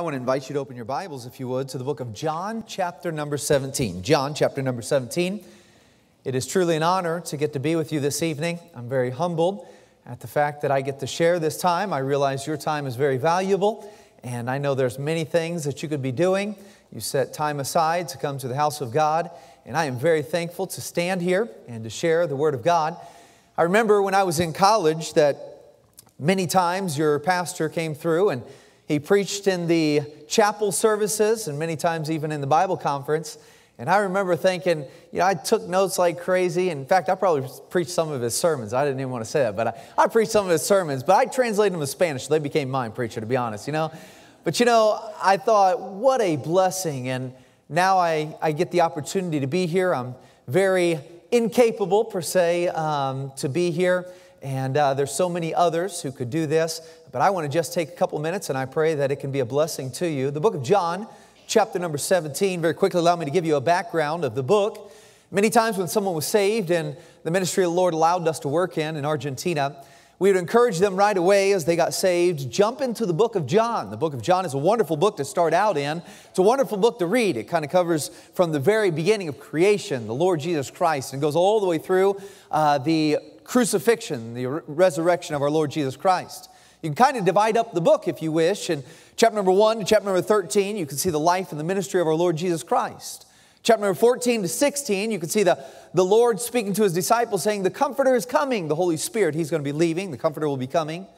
I want to invite you to open your Bibles, if you would, to the book of John, chapter number 17. John, chapter number 17. It is truly an honor to get to be with you this evening. I'm very humbled at the fact that I get to share this time. I realize your time is very valuable, and I know there's many things that you could be doing. You set time aside to come to the house of God, and I am very thankful to stand here and to share the Word of God. I remember when I was in college that many times your pastor came through and he preached in the chapel services and many times even in the Bible conference. And I remember thinking, you know, I took notes like crazy. And in fact, I probably preached some of his sermons. I didn't even want to say that, but I, I preached some of his sermons, but I translated them to Spanish. So they became mine, preacher, to be honest, you know. But you know, I thought, what a blessing. And now I, I get the opportunity to be here. I'm very incapable, per se, um, to be here. And uh, there's so many others who could do this, but I want to just take a couple minutes and I pray that it can be a blessing to you. The book of John, chapter number 17, very quickly allow me to give you a background of the book. Many times when someone was saved and the ministry of the Lord allowed us to work in in Argentina, we would encourage them right away as they got saved, jump into the book of John. The book of John is a wonderful book to start out in. It's a wonderful book to read. It kind of covers from the very beginning of creation, the Lord Jesus Christ, and goes all the way through uh, the crucifixion, the resurrection of our Lord Jesus Christ. You can kind of divide up the book if you wish. In chapter number 1 to chapter number 13, you can see the life and the ministry of our Lord Jesus Christ. Chapter number 14 to 16, you can see the, the Lord speaking to his disciples saying, The Comforter is coming, the Holy Spirit. He's going to be leaving, the Comforter will be coming.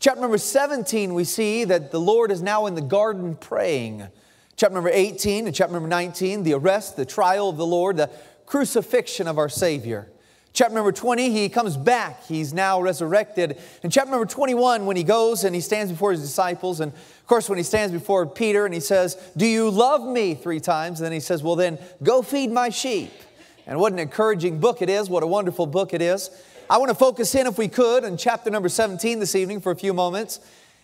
Chapter number 17, we see that the Lord is now in the garden praying. Chapter number 18 and chapter number 19, the arrest, the trial of the Lord, the crucifixion of our Savior. Chapter number 20, he comes back. He's now resurrected. In chapter number 21, when he goes and he stands before his disciples, and of course, when he stands before Peter and he says, Do you love me? three times, and then he says, Well, then go feed my sheep. And what an encouraging book it is. What a wonderful book it is. I want to focus in, if we could, on chapter number 17 this evening for a few moments.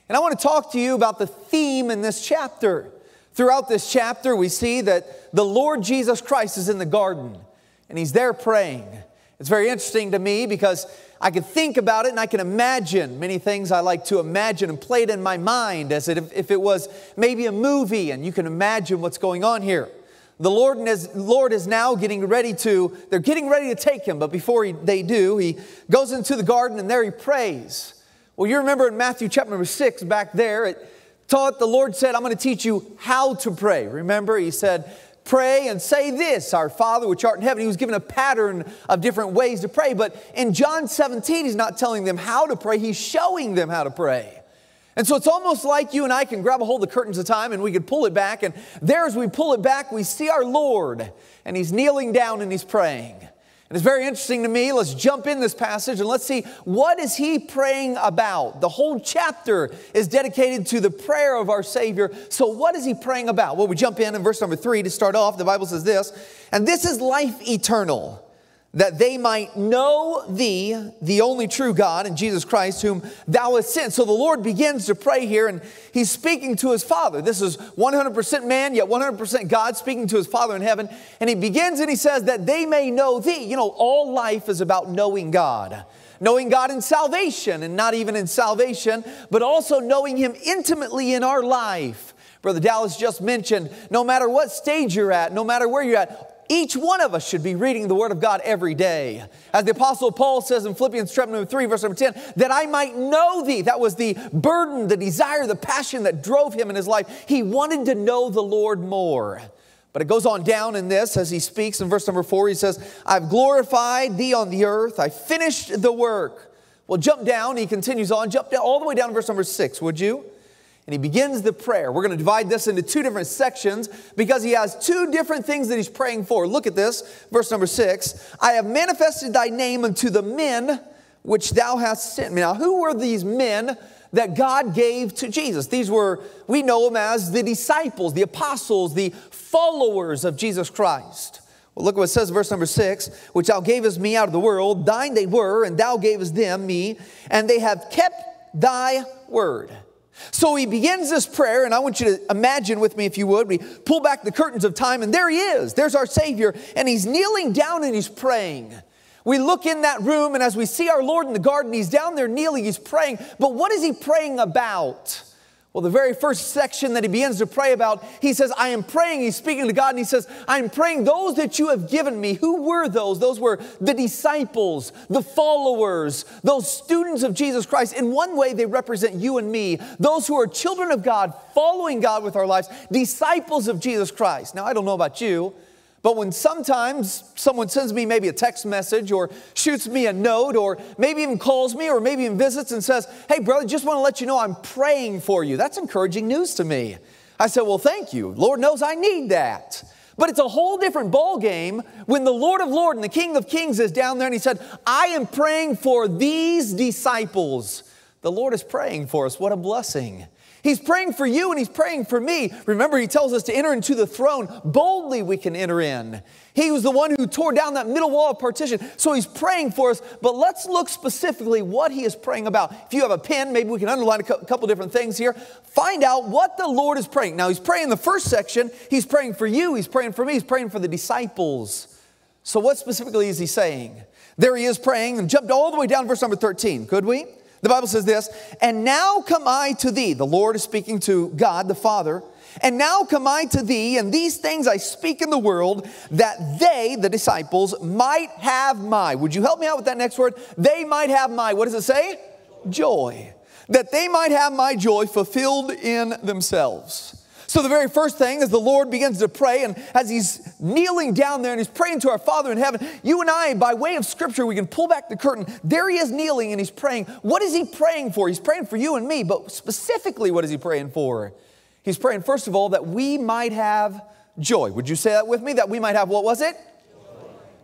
And I want to talk to you about the theme in this chapter. Throughout this chapter, we see that the Lord Jesus Christ is in the garden and he's there praying. It's very interesting to me because I can think about it and I can imagine many things I like to imagine and play it in my mind as if, if it was maybe a movie and you can imagine what's going on here. The Lord is, Lord is now getting ready to, they're getting ready to take him, but before he, they do, he goes into the garden and there he prays. Well, you remember in Matthew chapter number six back there, it taught the Lord said, I'm going to teach you how to pray. Remember, he said, pray and say this Our Father which art in heaven. He was given a pattern of different ways to pray. But in John 17, he's not telling them how to pray, he's showing them how to pray. And so it's almost like you and I can grab a hold of the curtains of time and we could pull it back. And there, as we pull it back, we see our Lord and he's kneeling down and he's praying. And it's very interesting to me. Let's jump in this passage and let's see what is he praying about. The whole chapter is dedicated to the prayer of our Savior. So what is he praying about? Well, we jump in in verse number 3 to start off. The Bible says this, and this is life eternal that they might know thee, the only true God, and Jesus Christ, whom thou hast sent. So the Lord begins to pray here, and he's speaking to his Father. This is 100% man, yet 100% God speaking to his Father in heaven. And he begins and he says, That they may know thee. You know, all life is about knowing God. Knowing God in salvation, and not even in salvation, but also knowing him intimately in our life. Brother Dallas just mentioned no matter what stage you're at, no matter where you're at, each one of us should be reading the Word of God every day. As the Apostle Paul says in Philippians chapter number 3, verse number 10, that I might know thee. That was the burden, the desire, the passion that drove him in his life. He wanted to know the Lord more. But it goes on down in this as he speaks in verse number 4. He says, I've glorified thee on the earth, I finished the work. Well, jump down. He continues on. Jump down all the way down to verse number 6, would you? And he begins the prayer. We're going to divide this into two different sections because he has two different things that he's praying for. Look at this, verse number six. I have manifested thy name unto the men which thou hast sent me. Now, who were these men that God gave to Jesus? These were, we know them as the disciples, the apostles, the followers of Jesus Christ. Well, look what it says, verse number six, which thou gavest me out of the world, thine they were, and thou gavest them me, and they have kept thy word. So he begins this prayer, and I want you to imagine with me, if you would, we pull back the curtains of time, and there he is. There's our Savior, and he's kneeling down and he's praying. We look in that room, and as we see our Lord in the garden, he's down there kneeling, he's praying. But what is he praying about? Well, the very first section that he begins to pray about, he says, I am praying. He's speaking to God and he says, I'm praying those that you have given me. Who were those? Those were the disciples, the followers, those students of Jesus Christ. In one way, they represent you and me, those who are children of God, following God with our lives, disciples of Jesus Christ. Now, I don't know about you. But when sometimes someone sends me maybe a text message or shoots me a note or maybe even calls me or maybe even visits and says, Hey, brother, just want to let you know I'm praying for you. That's encouraging news to me. I said, Well, thank you. Lord knows I need that. But it's a whole different ballgame when the Lord of Lords and the King of Kings is down there and he said, I am praying for these disciples. The Lord is praying for us. What a blessing. He's praying for you and he's praying for me. Remember, he tells us to enter into the throne. Boldly we can enter in. He was the one who tore down that middle wall of partition. So he's praying for us. But let's look specifically what he is praying about. If you have a pen, maybe we can underline a couple different things here. Find out what the Lord is praying. Now, he's praying the first section. He's praying for you. He's praying for me. He's praying for the disciples. So, what specifically is he saying? There he is praying and jumped all the way down verse number 13. Could we? The Bible says this, and now come I to thee. The Lord is speaking to God the Father. And now come I to thee, and these things I speak in the world, that they, the disciples, might have my. Would you help me out with that next word? They might have my, what does it say? Joy. That they might have my joy fulfilled in themselves. So, the very first thing is the Lord begins to pray, and as he's kneeling down there and he's praying to our Father in heaven, you and I, by way of scripture, we can pull back the curtain. There he is kneeling and he's praying. What is he praying for? He's praying for you and me, but specifically, what is he praying for? He's praying, first of all, that we might have joy. Would you say that with me? That we might have, what was it?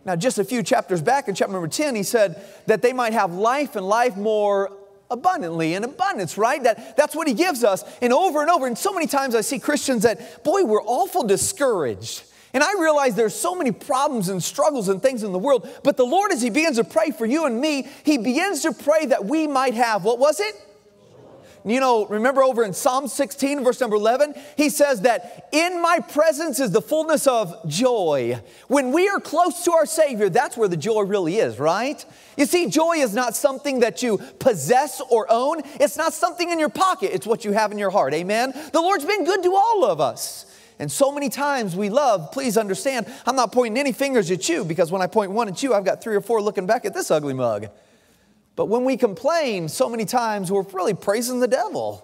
Now, just a few chapters back in chapter number 10, he said that they might have life and life more abundantly in abundance, right? That, that's what he gives us. And over and over, and so many times I see Christians that, boy, we're awful discouraged. And I realize there's so many problems and struggles and things in the world, but the Lord, as He begins to pray for you and me, He begins to pray that we might have, what was it? You know, remember over in Psalm 16, verse number 11, he says that in my presence is the fullness of joy. When we are close to our Savior, that's where the joy really is, right? You see, joy is not something that you possess or own, it's not something in your pocket, it's what you have in your heart. Amen? The Lord's been good to all of us. And so many times we love, please understand, I'm not pointing any fingers at you because when I point one at you, I've got three or four looking back at this ugly mug. But when we complain so many times, we're really praising the devil.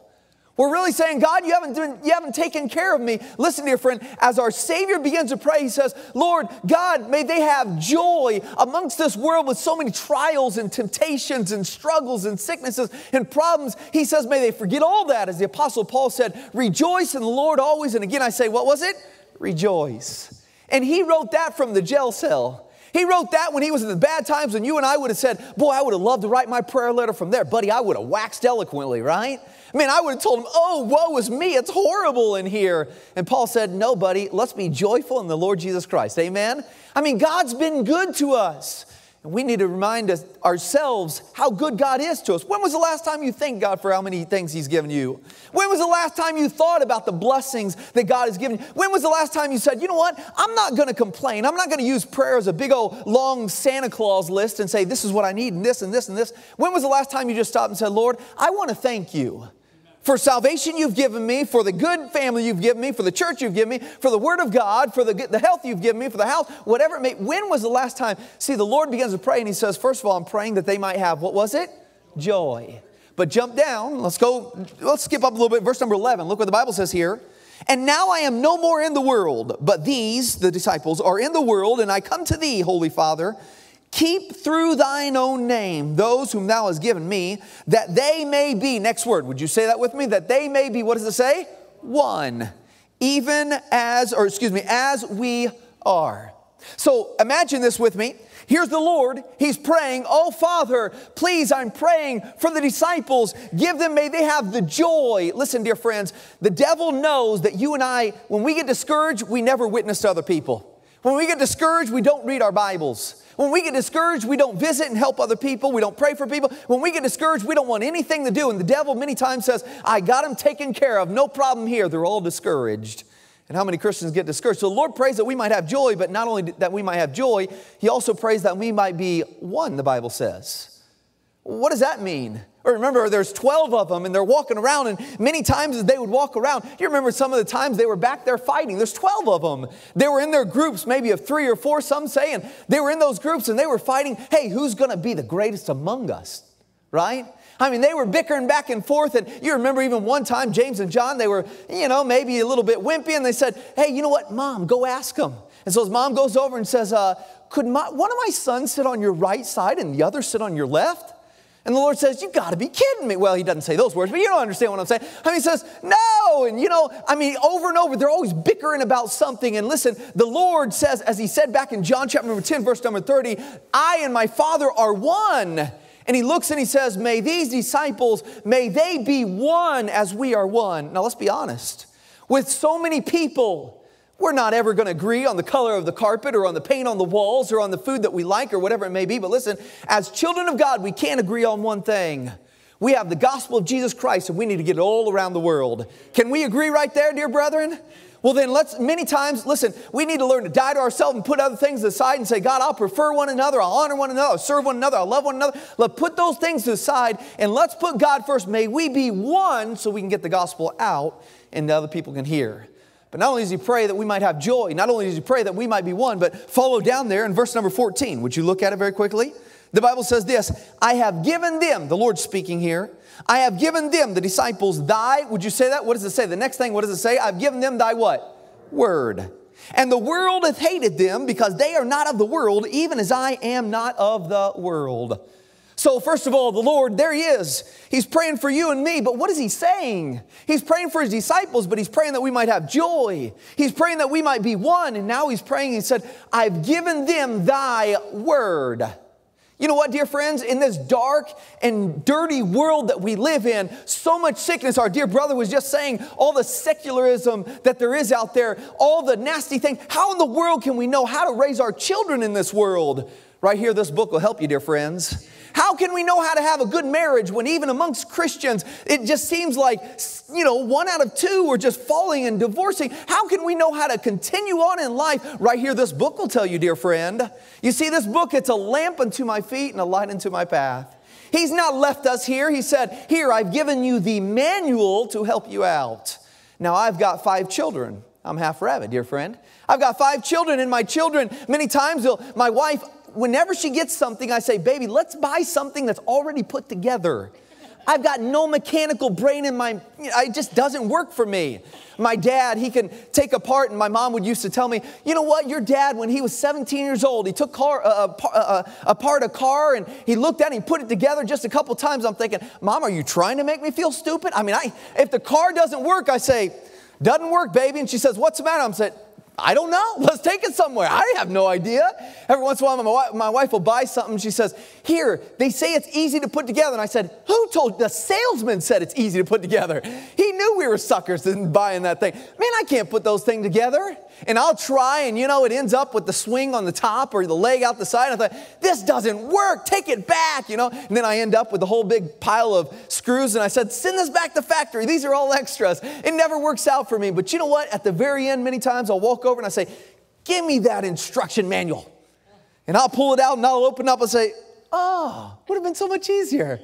We're really saying, God, you haven't, done, you haven't taken care of me. Listen, dear friend, as our Savior begins to pray, He says, Lord, God, may they have joy amongst this world with so many trials and temptations and struggles and sicknesses and problems. He says, may they forget all that. As the Apostle Paul said, rejoice in the Lord always. And again, I say, what was it? Rejoice. And he wrote that from the jail cell. He wrote that when he was in the bad times when you and I would have said, Boy, I would have loved to write my prayer letter from there. Buddy, I would have waxed eloquently, right? I mean, I would have told him, Oh, woe is me. It's horrible in here. And Paul said, No, buddy, let's be joyful in the Lord Jesus Christ. Amen? I mean, God's been good to us. And we need to remind us, ourselves how good God is to us. When was the last time you thanked God for how many things He's given you? When was the last time you thought about the blessings that God has given you? When was the last time you said, you know what? I'm not going to complain. I'm not going to use prayer as a big old long Santa Claus list and say, this is what I need and this and this and this. When was the last time you just stopped and said, Lord, I want to thank you for salvation you've given me, for the good family you've given me, for the church you've given me, for the word of God, for the, the health you've given me, for the house, whatever it may. When was the last time? See, the Lord begins to pray and he says, first of all, I'm praying that they might have, what was it? Joy. But jump down, let's go, let's skip up a little bit. Verse number 11, look what the Bible says here. And now I am no more in the world, but these, the disciples, are in the world, and I come to thee, Holy Father. Keep through thine own name those whom thou hast given me, that they may be, next word, would you say that with me? That they may be, what does it say? One, even as, or excuse me, as we are. So imagine this with me. Here's the Lord. He's praying, Oh Father, please, I'm praying for the disciples. Give them, may they have the joy. Listen, dear friends, the devil knows that you and I, when we get discouraged, we never witness to other people. When we get discouraged, we don't read our Bibles. When we get discouraged, we don't visit and help other people. We don't pray for people. When we get discouraged, we don't want anything to do. And the devil many times says, I got them taken care of. No problem here. They're all discouraged. And how many Christians get discouraged? So the Lord prays that we might have joy, but not only that we might have joy, He also prays that we might be one, the Bible says. What does that mean? Or remember, there's 12 of them and they're walking around, and many times as they would walk around, you remember some of the times they were back there fighting. There's 12 of them. They were in their groups, maybe of three or four, some say, and they were in those groups and they were fighting. Hey, who's going to be the greatest among us? Right? I mean, they were bickering back and forth. And you remember even one time, James and John, they were, you know, maybe a little bit wimpy. And they said, Hey, you know what, mom, go ask them. And so his mom goes over and says, uh, Could my, one of my sons sit on your right side and the other sit on your left? And the Lord says, You gotta be kidding me. Well, he doesn't say those words, but you don't understand what I'm saying. I mean, he says, No. And you know, I mean, over and over, they're always bickering about something. And listen, the Lord says, as he said back in John chapter number 10, verse number 30, I and my Father are one. And he looks and he says, May these disciples, may they be one as we are one. Now, let's be honest. With so many people, we're not ever going to agree on the color of the carpet or on the paint on the walls or on the food that we like or whatever it may be. But listen, as children of God, we can't agree on one thing. We have the gospel of Jesus Christ and we need to get it all around the world. Can we agree right there, dear brethren? Well, then let's, many times, listen, we need to learn to die to ourselves and put other things aside and say, God, I'll prefer one another, I'll honor one another, I'll serve one another, I'll love one another. Let's put those things aside and let's put God first. May we be one so we can get the gospel out and other people can hear. But not only does he pray that we might have joy, not only does he pray that we might be one, but follow down there in verse number 14. Would you look at it very quickly? The Bible says this I have given them, the Lord speaking here, I have given them, the disciples, thy, would you say that? What does it say? The next thing, what does it say? I've given them thy what? Word. And the world hath hated them because they are not of the world, even as I am not of the world. So, first of all, the Lord, there He is. He's praying for you and me, but what is He saying? He's praying for His disciples, but He's praying that we might have joy. He's praying that we might be one, and now He's praying, He said, I've given them Thy word. You know what, dear friends? In this dark and dirty world that we live in, so much sickness. Our dear brother was just saying all the secularism that there is out there, all the nasty things. How in the world can we know how to raise our children in this world? Right here, this book will help you, dear friends. How can we know how to have a good marriage when even amongst Christians, it just seems like, you know, one out of two are just falling and divorcing? How can we know how to continue on in life? Right here, this book will tell you, dear friend. You see, this book, it's a lamp unto my feet and a light unto my path. He's not left us here. He said, Here, I've given you the manual to help you out. Now, I've got five children. I'm half rabbit, dear friend. I've got five children, and my children, many times, my wife whenever she gets something, I say, baby, let's buy something that's already put together. I've got no mechanical brain in my, it just doesn't work for me. My dad, he can take apart, and my mom would used to tell me, you know what, your dad, when he was 17 years old, he took car, uh, uh, uh, apart a car and he looked at it and he put it together just a couple times. I'm thinking, mom, are you trying to make me feel stupid? I mean, I, if the car doesn't work, I say, doesn't work, baby. And she says, what's the matter? I'm saying, I don't know. Let's take it somewhere. I have no idea. Every once in a while, my, my wife will buy something. She says, Here, they say it's easy to put together. And I said, Who told? The salesman said it's easy to put together. He knew we were suckers in buying that thing. Man, I can't put those things together. And I'll try, and you know, it ends up with the swing on the top or the leg out the side. I thought, This doesn't work. Take it back, you know. And then I end up with a whole big pile of screws. And I said, Send this back to factory. These are all extras. It never works out for me. But you know what? At the very end, many times I'll walk over and I say, Give me that instruction manual. And I'll pull it out and I'll open up and say, Oh, would have been so much easier.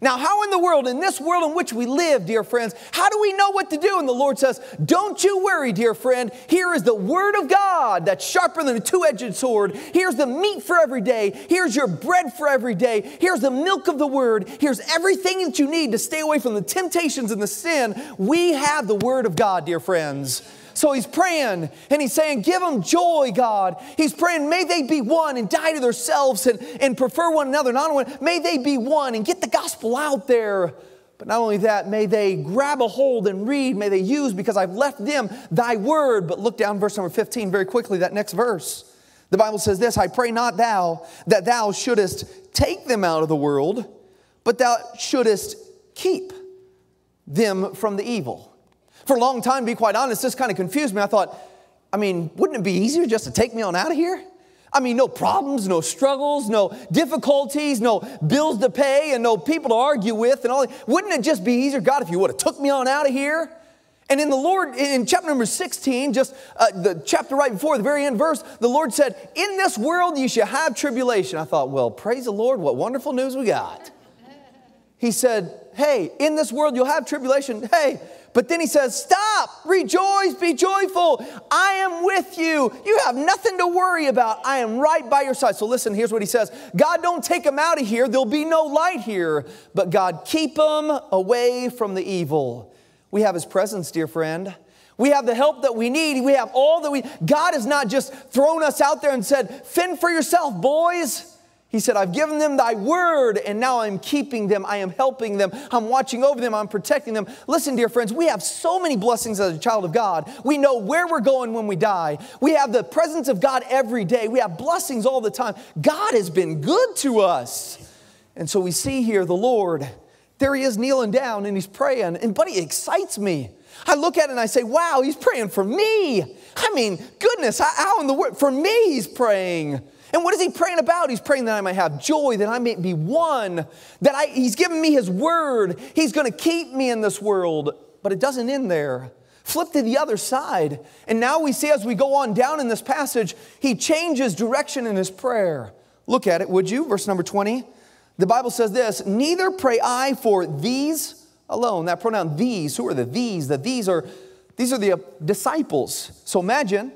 Now, how in the world, in this world in which we live, dear friends, how do we know what to do? And the Lord says, Don't you worry, dear friend. Here is the Word of God that's sharper than a two edged sword. Here's the meat for every day. Here's your bread for every day. Here's the milk of the Word. Here's everything that you need to stay away from the temptations and the sin. We have the Word of God, dear friends. So he's praying and he's saying, Give them joy, God. He's praying, may they be one and die to themselves and, and prefer one another. Not only, may they be one and get the gospel out there. But not only that, may they grab a hold and read, may they use, because I've left them thy word. But look down verse number 15 very quickly, that next verse. The Bible says this I pray not thou that thou shouldest take them out of the world, but thou shouldest keep them from the evil. For a long time, to be quite honest, this kind of confused me. I thought, I mean, wouldn't it be easier just to take me on out of here? I mean, no problems, no struggles, no difficulties, no bills to pay, and no people to argue with, and all. That. Wouldn't it just be easier, God, if you would have took me on out of here? And in the Lord, in chapter number 16, just uh, the chapter right before the very end verse, the Lord said, In this world you shall have tribulation. I thought, well, praise the Lord, what wonderful news we got. he said, Hey, in this world you'll have tribulation. Hey, but then he says, Stop, rejoice, be joyful. I am with you. You have nothing to worry about. I am right by your side. So listen, here's what he says God, don't take them out of here. There'll be no light here, but God, keep them away from the evil. We have his presence, dear friend. We have the help that we need. We have all that we. God has not just thrown us out there and said, Fend for yourself, boys. He said, I've given them thy word, and now I'm keeping them. I am helping them. I'm watching over them. I'm protecting them. Listen, dear friends, we have so many blessings as a child of God. We know where we're going when we die. We have the presence of God every day. We have blessings all the time. God has been good to us. And so we see here the Lord. There he is kneeling down and he's praying. And buddy, it excites me. I look at it and I say, wow, he's praying for me. I mean, goodness, how in the world? For me, he's praying. And what is he praying about? He's praying that I might have joy, that I may be one, that I, he's given me his word. He's going to keep me in this world. But it doesn't end there. Flip to the other side. And now we see as we go on down in this passage, he changes direction in his prayer. Look at it, would you? Verse number 20. The Bible says this Neither pray I for these alone. That pronoun these, who are the these? The these are these are the uh, disciples. So imagine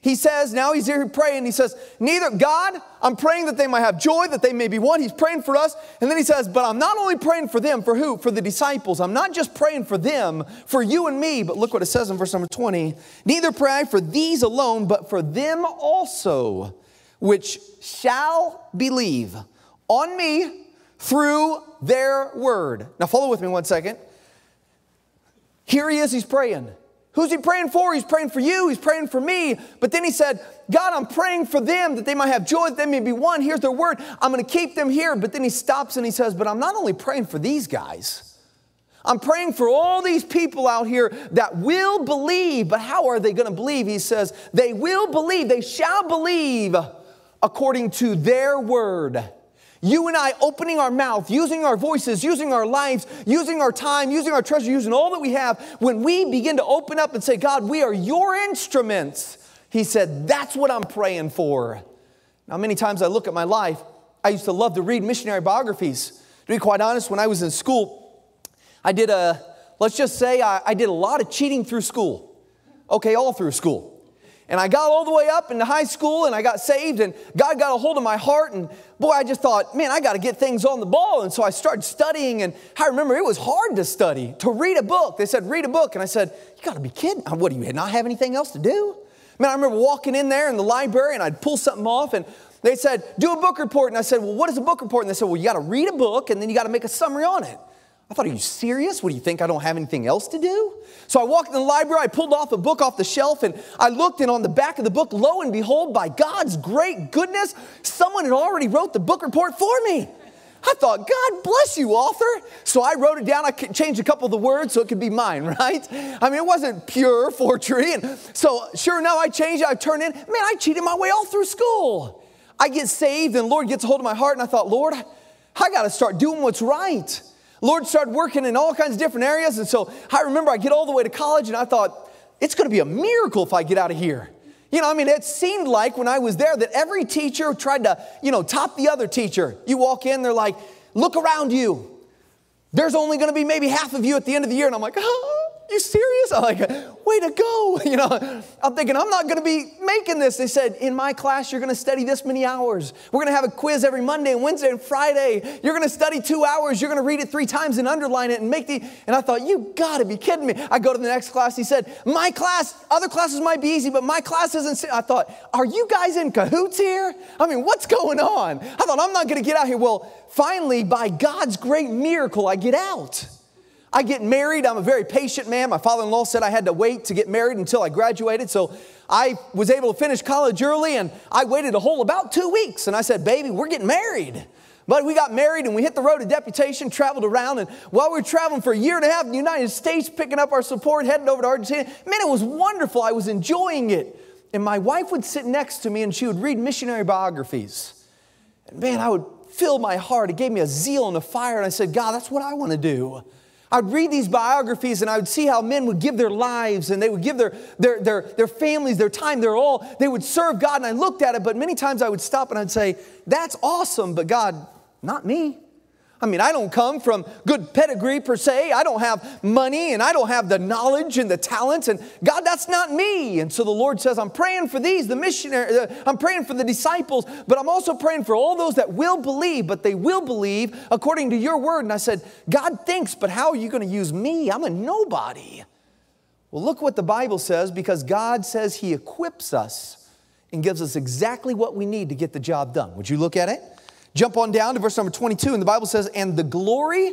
he says, now he's here praying. He says, Neither, God, I'm praying that they might have joy, that they may be one. He's praying for us. And then he says, But I'm not only praying for them, for who? For the disciples. I'm not just praying for them, for you and me. But look what it says in verse number 20. Neither pray I for these alone, but for them also, which shall believe on me through their word. Now, follow with me one second. Here he is, he's praying. Who's he praying for? He's praying for you, he's praying for me. But then he said, God, I'm praying for them that they might have joy, that they may be one. Here's their word. I'm going to keep them here. But then he stops and he says, But I'm not only praying for these guys, I'm praying for all these people out here that will believe. But how are they going to believe? He says, They will believe, they shall believe according to their word. You and I opening our mouth, using our voices, using our lives, using our time, using our treasure, using all that we have, when we begin to open up and say, God, we are your instruments, He said, that's what I'm praying for. Now, many times I look at my life, I used to love to read missionary biographies. To be quite honest, when I was in school, I did a, let's just say, I, I did a lot of cheating through school. Okay, all through school. And I got all the way up into high school and I got saved and God got a hold of my heart. And boy, I just thought, man, I got to get things on the ball. And so I started studying. And I remember it was hard to study, to read a book. They said, read a book. And I said, you got to be kidding. What do you not have anything else to do? Man, I remember walking in there in the library and I'd pull something off and they said, do a book report. And I said, well, what is a book report? And they said, well, you got to read a book and then you got to make a summary on it. I thought, are you serious? What do you think? I don't have anything else to do? So I walked in the library, I pulled off a book off the shelf, and I looked, and on the back of the book, lo and behold, by God's great goodness, someone had already wrote the book report for me. I thought, God bless you, author. So I wrote it down. I changed a couple of the words so it could be mine, right? I mean, it wasn't pure forgery. And so, sure enough, I changed it. I turned in. Man, I cheated my way all through school. I get saved, and Lord gets a hold of my heart, and I thought, Lord, I got to start doing what's right. Lord started working in all kinds of different areas. And so I remember I get all the way to college and I thought, it's going to be a miracle if I get out of here. You know, I mean, it seemed like when I was there that every teacher tried to, you know, top the other teacher. You walk in, they're like, look around you. There's only going to be maybe half of you at the end of the year. And I'm like, oh, you serious? I'm like, way to go. You know, I'm thinking, I'm not going to be making this. They said, in my class, you're going to study this many hours. We're going to have a quiz every Monday and Wednesday and Friday. You're going to study two hours. You're going to read it three times and underline it and make the, and I thought, you got to be kidding me. I go to the next class. He said, my class, other classes might be easy, but my class isn't. I thought, are you guys in cahoots here? I mean, what's going on? I thought, I'm not going to get out here. Well, finally, by God's great miracle, I get out. I get married. I'm a very patient man. My father in law said I had to wait to get married until I graduated. So I was able to finish college early and I waited a whole about two weeks. And I said, Baby, we're getting married. But we got married and we hit the road of deputation, traveled around, and while we were traveling for a year and a half in the United States, picking up our support, heading over to Argentina, man, it was wonderful. I was enjoying it. And my wife would sit next to me and she would read missionary biographies. And man, I would fill my heart. It gave me a zeal and a fire. And I said, God, that's what I want to do. I'd read these biographies and I would see how men would give their lives and they would give their, their, their, their families, their time, their all. They would serve God. And I looked at it, but many times I would stop and I'd say, That's awesome, but God, not me. I mean, I don't come from good pedigree per se. I don't have money and I don't have the knowledge and the talents. And God, that's not me. And so the Lord says, I'm praying for these, the missionary, uh, I'm praying for the disciples, but I'm also praying for all those that will believe, but they will believe according to your word. And I said, God thinks, but how are you going to use me? I'm a nobody. Well, look what the Bible says because God says He equips us and gives us exactly what we need to get the job done. Would you look at it? Jump on down to verse number 22, and the Bible says, And the glory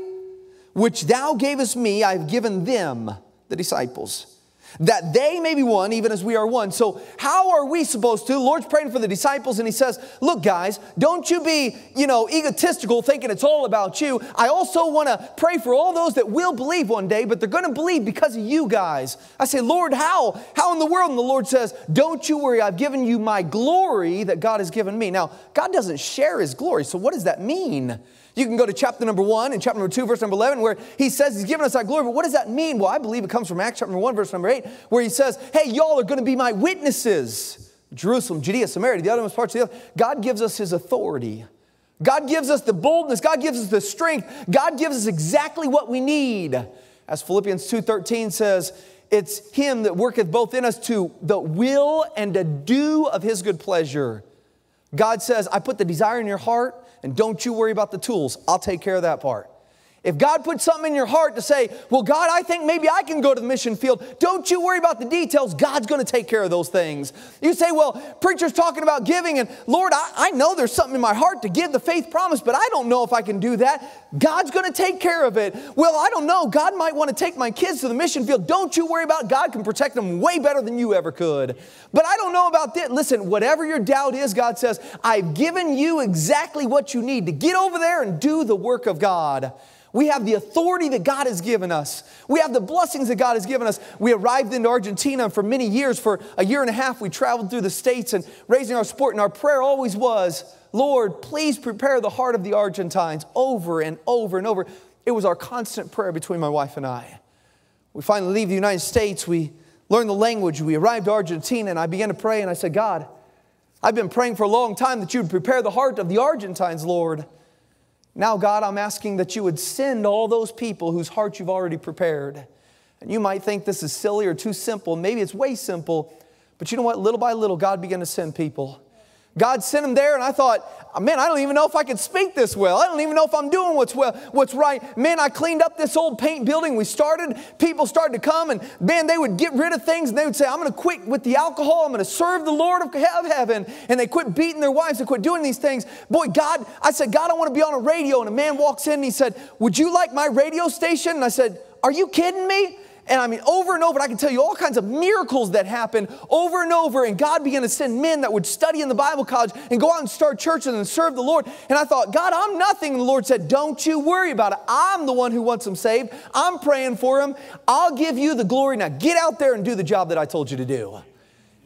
which thou gavest me, I have given them, the disciples that they may be one, even as we are one. So, how are we supposed to? Lord's praying for the disciples, and He says, Look, guys, don't you be, you know, egotistical thinking it's all about you. I also want to pray for all those that will believe one day, but they're going to believe because of you guys. I say, Lord, how? How in the world? And the Lord says, Don't you worry, I've given you my glory that God has given me. Now, God doesn't share His glory, so what does that mean? You can go to chapter number one and chapter number two, verse number 11, where he says he's given us that glory. But what does that mean? Well, I believe it comes from Acts chapter number one, verse number eight, where he says, Hey, y'all are going to be my witnesses. Jerusalem, Judea, Samaria, the uttermost parts of the earth. God gives us his authority. God gives us the boldness. God gives us the strength. God gives us exactly what we need. As Philippians 2.13 says, it's him that worketh both in us to the will and the do of his good pleasure. God says, I put the desire in your heart and don't you worry about the tools. I'll take care of that part. If God puts something in your heart to say, Well, God, I think maybe I can go to the mission field, don't you worry about the details. God's going to take care of those things. You say, Well, preacher's talking about giving, and Lord, I, I know there's something in my heart to give the faith promise, but I don't know if I can do that. God's going to take care of it. Well, I don't know. God might want to take my kids to the mission field. Don't you worry about God can protect them way better than you ever could. But I don't know about that. Listen, whatever your doubt is, God says, I've given you exactly what you need to get over there and do the work of God. We have the authority that God has given us. We have the blessings that God has given us. We arrived into Argentina, and for many years, for a year and a half, we traveled through the states and raising our sport. And our prayer always was, Lord, please prepare the heart of the Argentines over and over and over. It was our constant prayer between my wife and I. We finally leave the United States. We learn the language. We arrived to Argentina, and I began to pray, and I said, God, I've been praying for a long time that you would prepare the heart of the Argentines, Lord. Now, God, I'm asking that you would send all those people whose hearts you've already prepared. And you might think this is silly or too simple. Maybe it's way simple. But you know what? Little by little, God began to send people. God sent him there, and I thought, man, I don't even know if I can speak this well. I don't even know if I'm doing what's well, what's right. Man, I cleaned up this old paint building. We started, people started to come, and man, they would get rid of things, and they would say, I'm going to quit with the alcohol. I'm going to serve the Lord of heaven. And they quit beating their wives. They quit doing these things. Boy, God, I said, God, I want to be on a radio. And a man walks in, and he said, Would you like my radio station? And I said, Are you kidding me? And I mean, over and over, I can tell you all kinds of miracles that happened over and over. And God began to send men that would study in the Bible college and go out and start churches and serve the Lord. And I thought, God, I'm nothing. And the Lord said, Don't you worry about it. I'm the one who wants them saved. I'm praying for them. I'll give you the glory. Now get out there and do the job that I told you to do.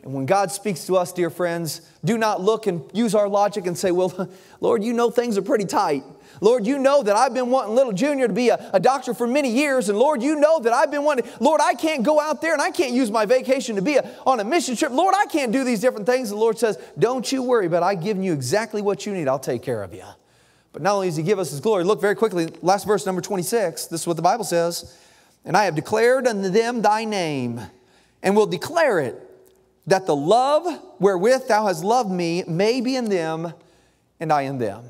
And when God speaks to us, dear friends, do not look and use our logic and say, Well, Lord, you know things are pretty tight. Lord, you know that I've been wanting little Junior to be a, a, doctor for many years. And Lord, you know that I've been wanting, Lord, I can't go out there and I can't use my vacation to be a, on a mission trip. Lord, I can't do these different things. The Lord says, Don't you worry, but I've given you exactly what you need. I'll take care of you. But not only does He give us His glory, look very quickly, last verse, number 26. This is what the Bible says. And I have declared unto them thy name, and will declare it, that the love wherewith thou hast loved me may be in them, and I in them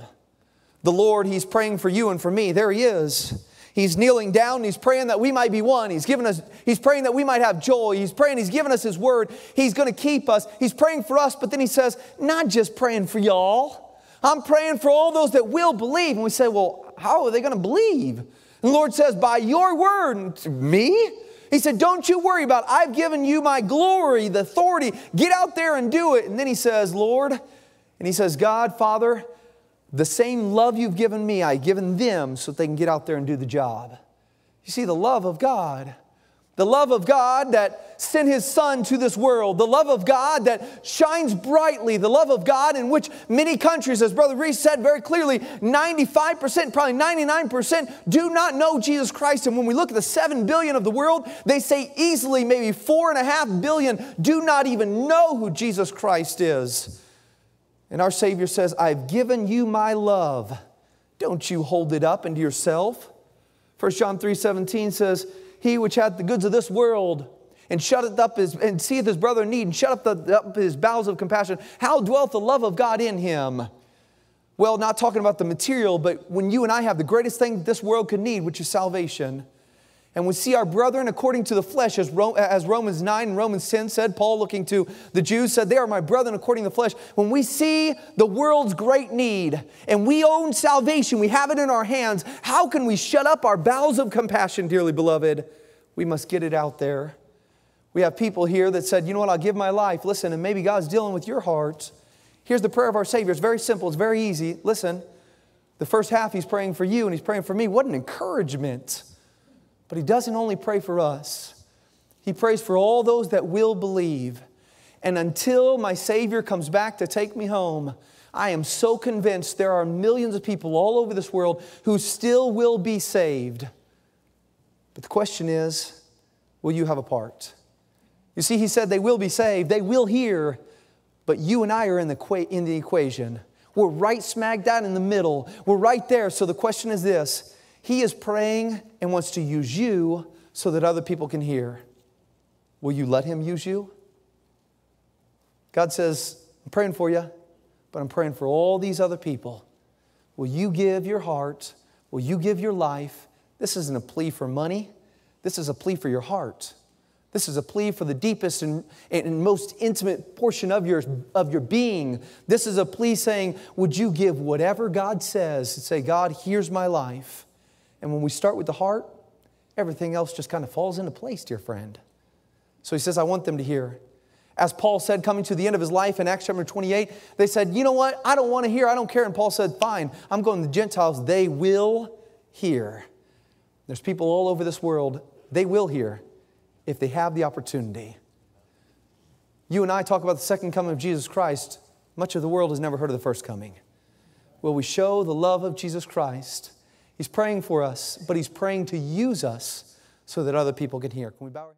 the Lord, He's praying for you and for me. There He is. He's kneeling down. He's praying that we might be one. He's giving us, He's praying that we might have joy. He's praying, He's given us His word. He's going to keep us. He's praying for us, but then He says, not just praying for y'all. I'm praying for all those that will believe. And we say, well, how are they going to believe? And the Lord says, by your word. Me? He said, Don't you worry about it. I've given you my glory, the authority. Get out there and do it. And then he says, Lord, and he says, God, Father, the same love you've given me, I've given them so that they can get out there and do the job. You see, the love of God. The love of God that sent His Son to this world. The love of God that shines brightly. The love of God in which many countries, as Brother Reese said very clearly, 95%, probably 99% do not know Jesus Christ. And when we look at the 7 billion of the world, they say easily maybe 4.5 billion do not even know who Jesus Christ is. And our Savior says, I've given you my love Don't you hold it up into yourself. 1 John 3 17 says, He which hath the goods of this world and shutteth up his and seeth his brother in need and shut up, his bowels of compassion, how dwelleth the love of God in him? Well, not talking about the material, but when you and I have the greatest thing this world could need, which is salvation, and we see our brethren according to the flesh, as, as Romans 9 and Romans 10 said, Paul looking to the Jews said, They are my brethren according to the flesh. When we see the world's great need and we own salvation, we have it in our hands, how can we shut up our bowels of compassion, dearly beloved? We must get it out there. We have people here that said, You know what, I'll give my life. Listen, and maybe God's dealing with your heart. Here's the prayer of our Savior. It's very simple, it's very easy. Listen, the first half, He's praying for you and He's praying for me. What an encouragement. But He doesn't only pray for us, He prays for all those that will believe. And until my Savior comes back to take me home, I am so convinced there are millions of people all over this world who still will be saved. But the question is will you have a part? You see, he said they will be saved, they will hear, but you and I are in the, in the equation. We're right smack down in the middle. We're right there. So the question is this he is praying and wants to use you so that other people can hear. Will you let Him use you? God says, I'm praying for you, but I'm praying for all these other people. Will you give your heart? Will you give your life? This isn't a plea for money, this is a plea for your heart. This is a plea for the deepest and, and, most intimate portion of your, of your being. This is a plea saying, Would you give whatever God says? Say, God, here's my life. And when we start with the heart, everything else just kind of falls into place, dear friend. So he says, I want them to hear. As Paul said, coming to the end of his life in Acts chapter 28, they said, You know what? I don't want to hear. I don't care. And Paul said, Fine, I'm going to the Gentiles. They will hear. There's people all over this world. They will hear if they have the opportunity. You and I talk about the second coming of Jesus Christ. Much of the world has never heard of the first coming. Will we show the love of Jesus Christ? He's praying for us, but He's praying to use us so that other people can hear. Can we bow